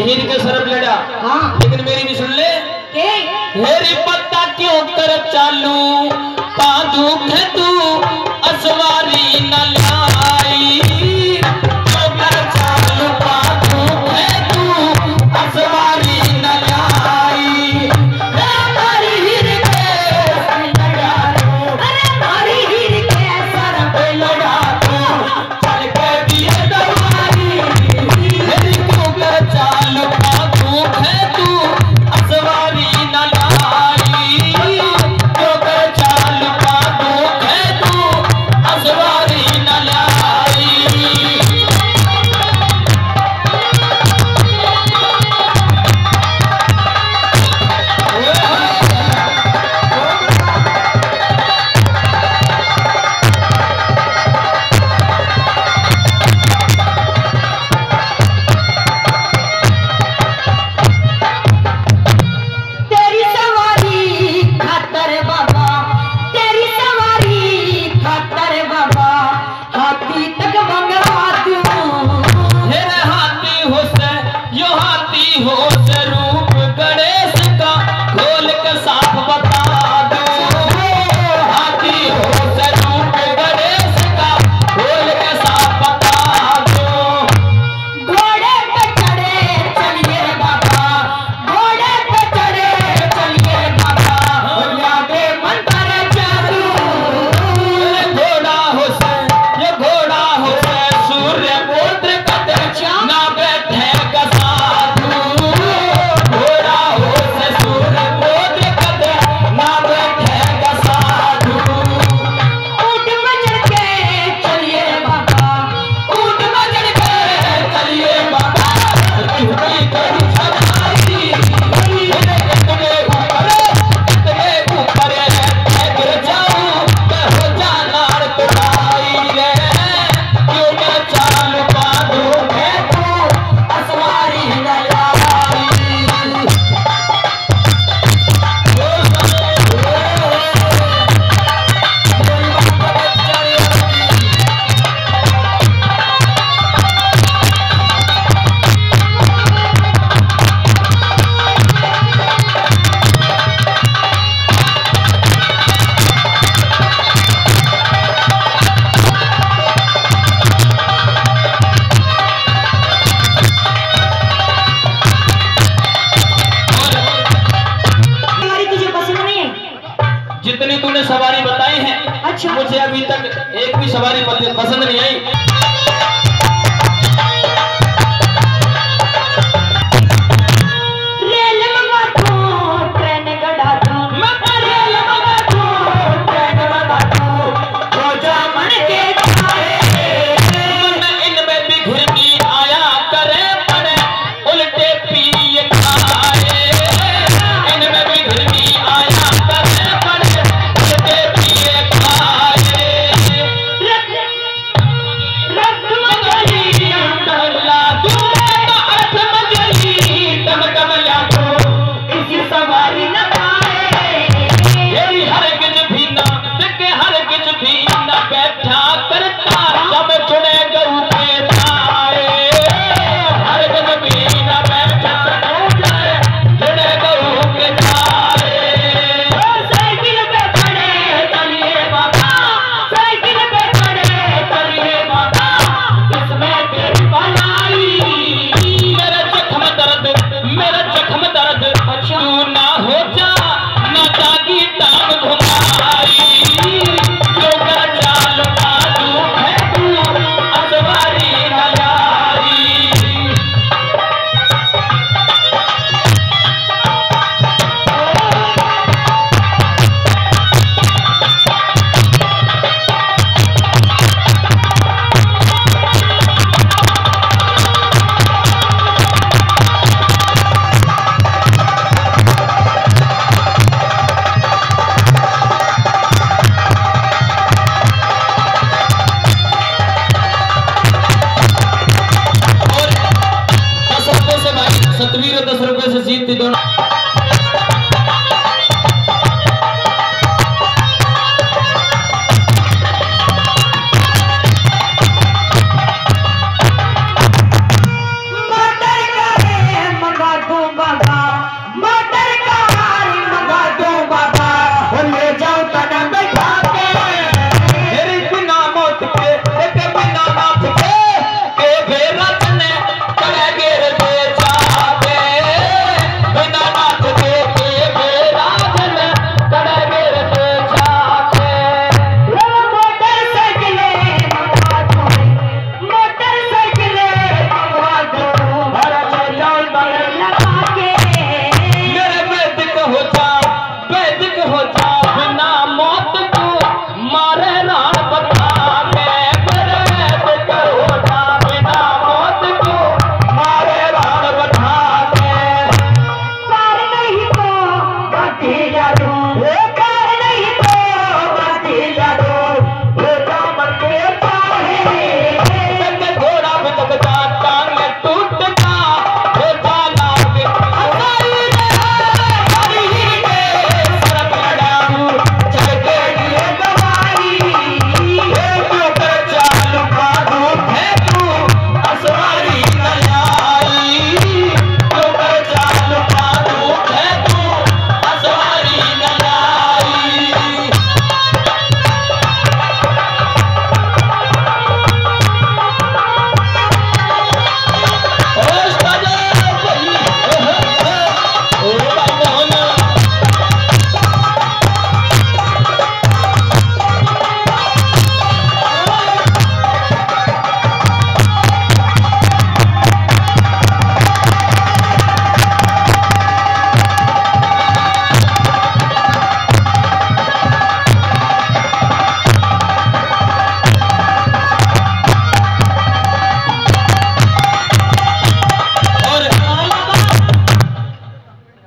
हिर के सरप लड़ा। हाँ। लेकिन मेरी भी सुन ले। मेरी पत्ता क्यों तरफ़ चालू? पादू खेतू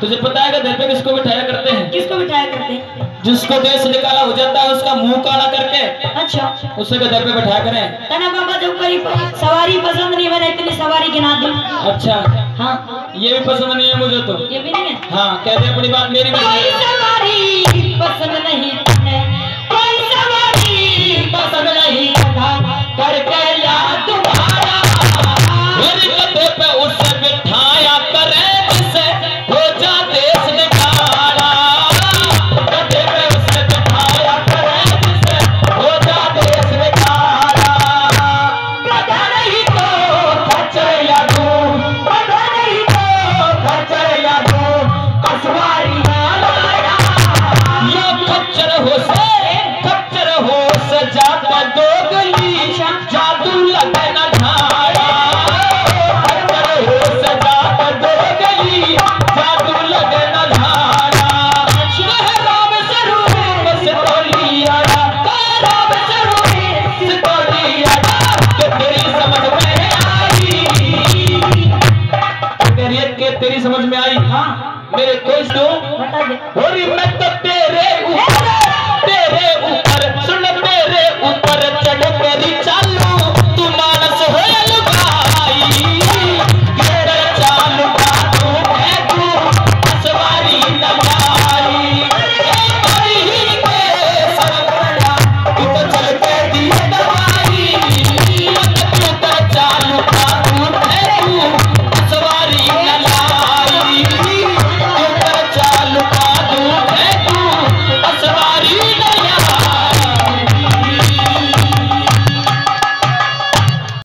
तुझे पता है गधे पे किसको बिठाया करते हैं? किसको बिठाया करते हैं? जिसको देश निकाला हो जाता है उसका मुँह काला करके अच्छा। उसे गधे पे बैठा करें। तना बाबा जब कोई सवारी पसंद नहीं मैंने इतनी सवारी गिना दी। अच्छा। हाँ। ये भी पसंद नहीं है मुझे तो। ये भी नहीं है? हाँ कहते हैं अपनी बात मेरी भी सवारी पसंद नहीं तने कोई सवारी पसंद नहीं करके